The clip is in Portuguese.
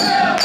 Brasil!